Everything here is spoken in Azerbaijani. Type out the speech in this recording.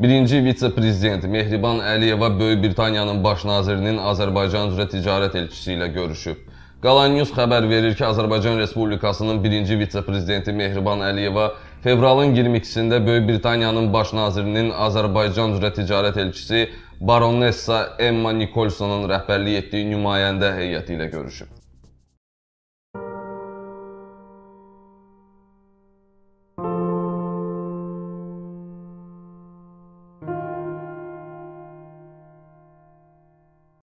Birinci vitse-prezident Mehriban Əliyeva Böyük Britaniyanın baş nazirinin Azərbaycan üzrə ticarət elçisi ilə görüşüb. Qalan News xəbər verir ki, Azərbaycan Respublikasının birinci vitse-prezidenti Mehriban Əliyeva fevralın 22-sində Böyük Britaniyanın baş nazirinin Azərbaycan üzrə ticarət elçisi Baronessa Emma Nikolsonun rəhbərlik etdiyi nümayəndə heyəti ilə görüşüb.